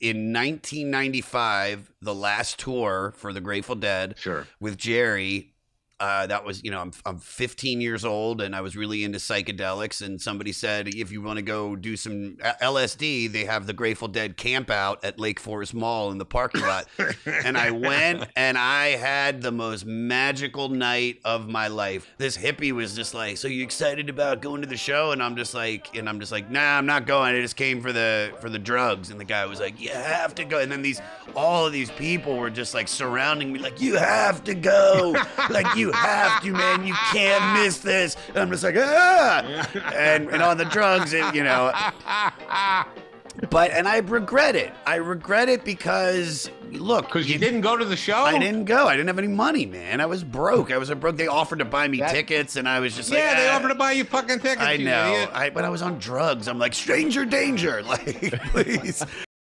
in 1995, the last tour for the Grateful Dead Sure. with Jerry. Uh, that was, you know, I'm I'm 15 years old and I was really into psychedelics. And somebody said, if you want to go do some LSD, they have the Grateful Dead camp out at Lake Forest Mall in the parking lot. and I went and I had the most magical night of my life. This hippie was just like, "So you excited about going to the show?" And I'm just like, and I'm just like, "Nah, I'm not going. I just came for the for the drugs." And the guy was like, "You have to go." And then these all of these people were just like surrounding me, like, "You have to go. like you have to, man. You can't miss this." And I'm just like, "Ah!" And and on the drugs, it, you know. But and I regret it. I regret it because look, Because you didn't go to the show? I didn't go. I didn't have any money, man. I was broke. I was a broke. They offered to buy me That- tickets, and I was just like, Yeah, they "Ah." offered to buy you fucking tickets. I you know, idiot. I, but I was on drugs. I'm like, stranger danger, like, please.